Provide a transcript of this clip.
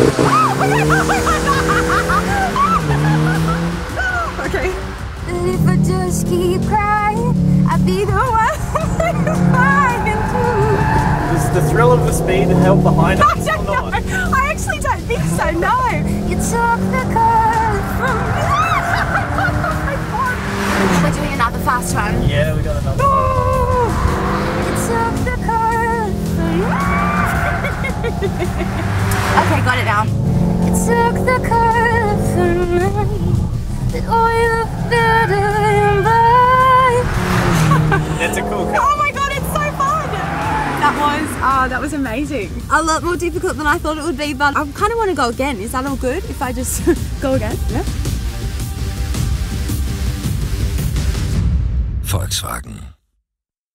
okay. If I just keep crying, I'll be the one the thrill of the speed held behind it? I don't. Not? I actually don't think so, no. You took the curve from me. We're doing another fast one. Yeah, we got another okay, got it now. You took the curve from me. But all you better That's a cool car. Oh my god, it's so fun! That was, ah, that was amazing. A lot more difficult than I thought it would be, but I kind of want to go again. Is that all good if I just go again? Yeah. Volkswagen.